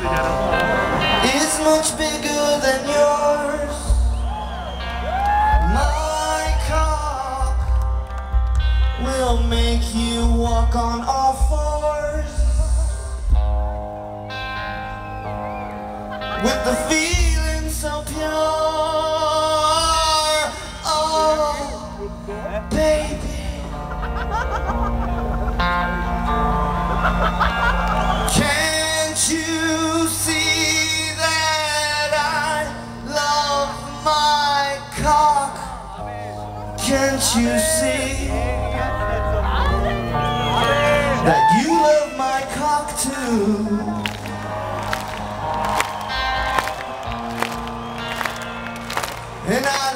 is much bigger than yours. My cock will make you walk on all fours. With the feeling Can't you see that you love my cock too? And I